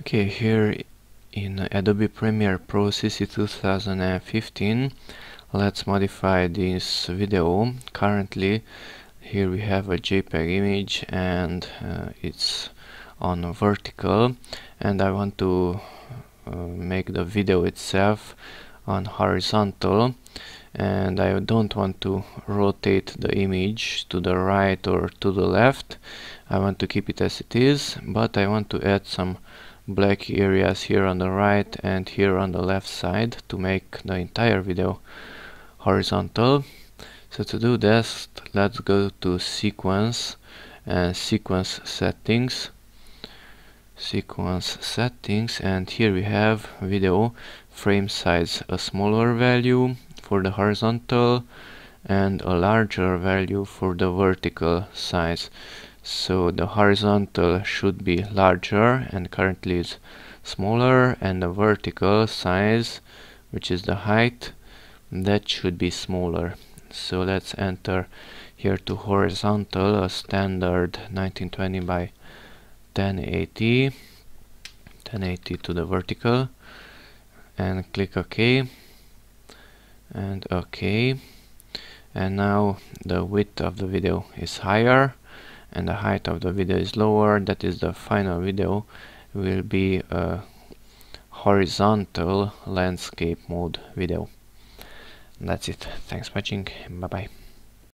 Okay, here in Adobe Premiere Pro CC 2015 let's modify this video. Currently here we have a JPEG image and uh, it's on vertical and I want to uh, make the video itself on horizontal and I don't want to rotate the image to the right or to the left I want to keep it as it is but I want to add some black areas here on the right and here on the left side to make the entire video horizontal. So to do this let's go to sequence and sequence settings. Sequence settings and here we have video frame size a smaller value for the horizontal and a larger value for the vertical size so the horizontal should be larger and currently is smaller and the vertical size which is the height that should be smaller. So let's enter here to horizontal a standard 1920 by 1080 1080 to the vertical and click OK and OK. And now the width of the video is higher and the height of the video is lower that is the final video will be a horizontal landscape mode video. That's it. Thanks for watching. Bye bye